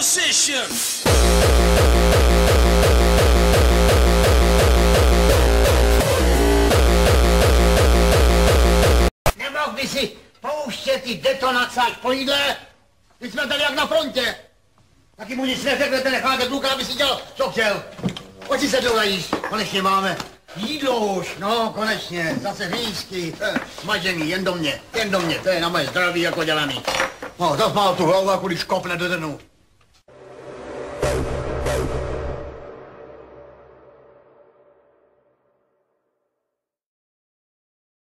position. Nemohl by si pouštět ty detonace až po jídle? My jsme tady jak na frontě. Taky mu nic neřeknete, necháte kluka, aby si dělal, co chtěl. Oči si se dolejíš, konečně máme. Jídlo už, no konečně, zase řízky, eh, smažený, jen do mě, jen do mě, to je na moje zdraví jako dělaný. No, zas má tu hlavu, jako když kopne do denu.